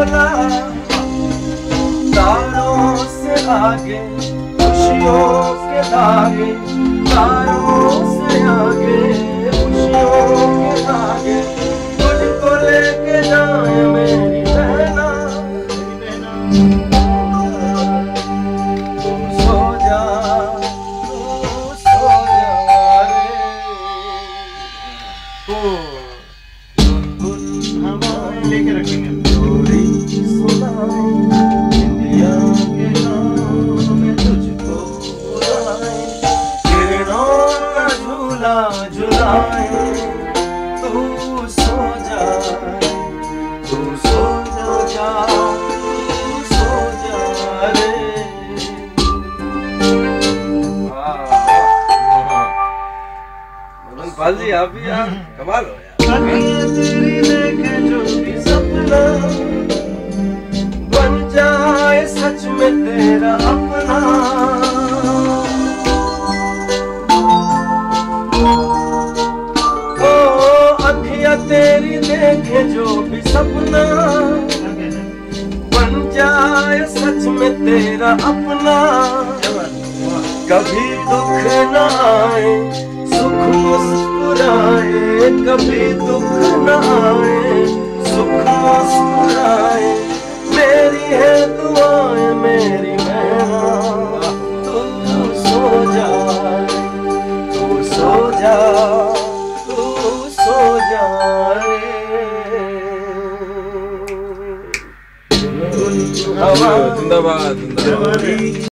बोला, तारों से आगे, खुशियों के धागे, तारों से आगे, खुशियों के धागे। तुझको लेके जाए मेरी बहना। लेके रखेंगे। झूला झुलाए तू सो जा तू सो जा तू सो जा रे। मदन पाल जी आप भी यार कमाल हो यार। जो भी सपना बन जाए सच में तेरा अपना। कभी दुख ना आए, सुख मुस्कुराए, कभी दुख ना आए, सुख मुस्कुराए। मेरी है दुआएँ, मेरी बहना तू सो जा, तू सो जा। Tundaba, oh, Tundaba.